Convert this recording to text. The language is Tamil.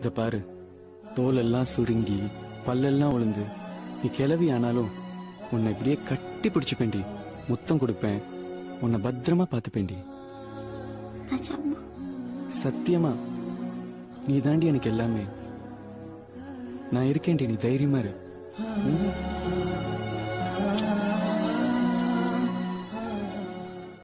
இத பாரு. தோலெல்லாம் சுருங்கி பல்லெல்லாம் உளுந்து. நீ கிளவி ஆனாலும் உன்னை இப்படியே கட்டி பிடிச்சுப்பேண்டி முத்தம் கொடுப்பேன். உன்னை பத்திரமா பார்த்துப்பேண்டி சத்தியமா? நீ தாண்டி எனக்கு எல்லாமே. நான் இருக்கேன்டி நீ தைரியமா இரு.